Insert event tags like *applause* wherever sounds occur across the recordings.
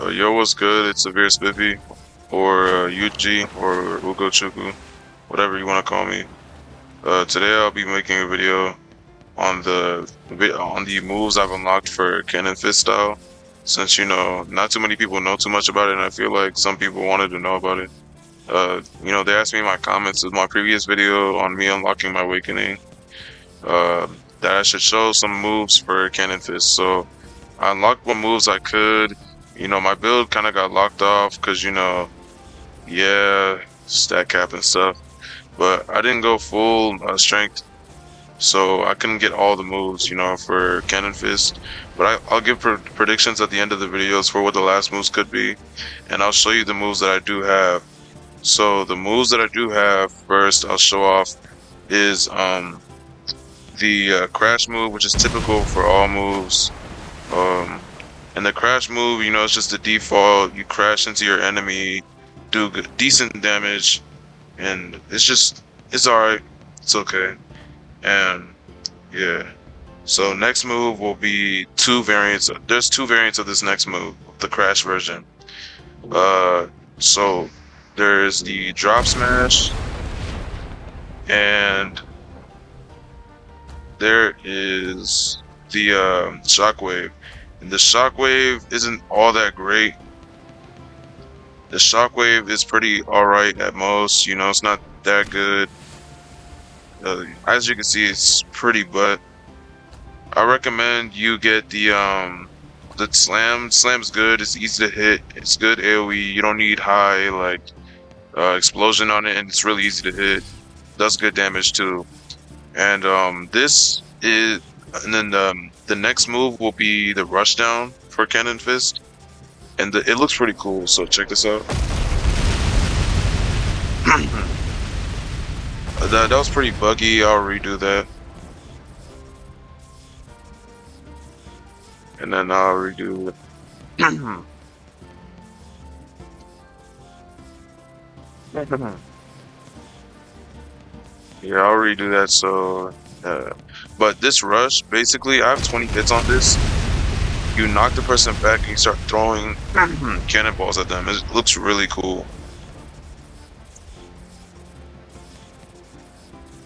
Uh, yo, what's good? It's Severe Spiffy, or uh, or Ugo Chukwu, whatever you want to call me. Uh, today I'll be making a video on the on the moves I've unlocked for Cannon Fist style. Since you know, not too many people know too much about it, and I feel like some people wanted to know about it. Uh, you know, they asked me in my comments with my previous video on me unlocking my awakening uh, that I should show some moves for Cannon Fist. So I unlocked what moves I could you know, my build kind of got locked off because, you know, yeah, stat cap and stuff. But I didn't go full uh, strength, so I couldn't get all the moves, you know, for Cannon Fist. But I, will give pr predictions at the end of the videos for what the last moves could be, and I'll show you the moves that I do have. So the moves that I do have, first I'll show off is um, the uh, crash move, which is typical for all moves. Um, and the crash move, you know, it's just the default. You crash into your enemy, do decent damage, and it's just, it's alright. It's okay. And yeah. So next move will be two variants. There's two variants of this next move, the crash version. Uh, so there's the drop smash, and there is the uh, shockwave. The shockwave isn't all that great. The shockwave is pretty alright at most, you know, it's not that good. Uh, as you can see, it's pretty, but I recommend you get the um the slam. Slam's good. It's easy to hit. It's good AOE. You don't need high like uh, explosion on it, and it's really easy to hit. Does good damage too. And um, this is and then um, the next move will be the rushdown for Cannon Fist. And the, it looks pretty cool, so check this out. *clears throat* that, that was pretty buggy, I'll redo that. And then I'll redo it. *clears throat* yeah, I'll redo that so uh, this rush, basically, I have 20 hits on this. You knock the person back and you start throwing *clears throat* cannonballs at them. It looks really cool.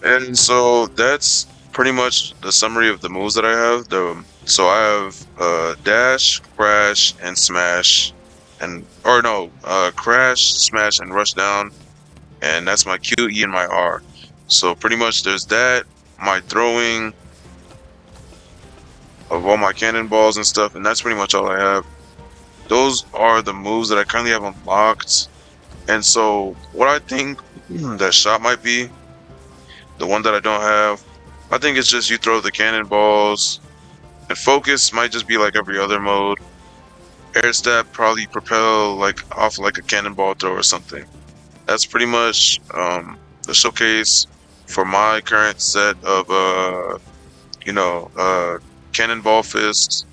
And so that's pretty much the summary of the moves that I have. The, so I have uh, dash, crash, and smash, and or no, uh, crash, smash, and rush down, and that's my Q, E, and my R. So pretty much there's that my throwing of all my cannonballs and stuff, and that's pretty much all I have. Those are the moves that I currently have unlocked. And so, what I think *clears throat* that shot might be, the one that I don't have, I think it's just you throw the cannonballs, and focus might just be like every other mode. Air stab probably propel like off like a cannonball throw or something. That's pretty much um, the showcase for my current set of uh, you know, uh, Cannonball Fist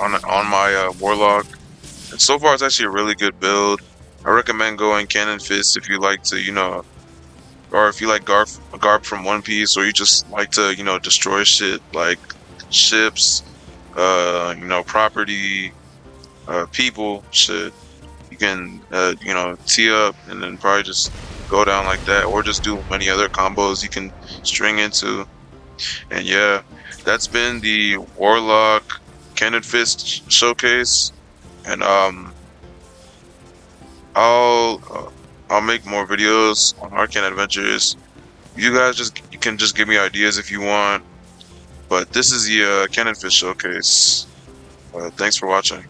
on on my uh, Warlock. And so far, it's actually a really good build. I recommend going Cannon Fist if you like to, you know, or if you like Garp, Garp from One Piece, or you just like to, you know, destroy shit like ships, uh, you know, property, uh, people, shit. You can, uh, you know, tee up and then probably just go down like that or just do many other combos you can string into and yeah that's been the warlock cannon fist showcase. And um i'll uh, i'll make more videos on arcane adventures. You guys just you can just give me ideas if you want. But this is the uh, cannon fist showcase. Uh, thanks for watching